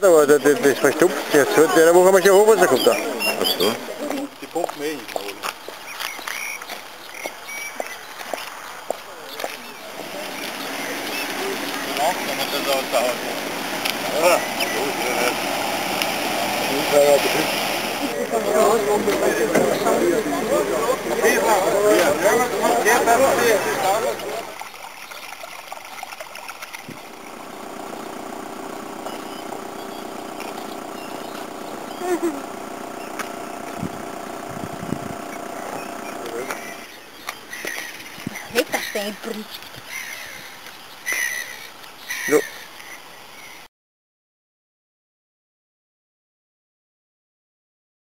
Da, dat, dit is verstopt. Ja, zo, daar mogen we je horen, zeg op dat. Achso. Die pomp mee. Eita, sempre. Não.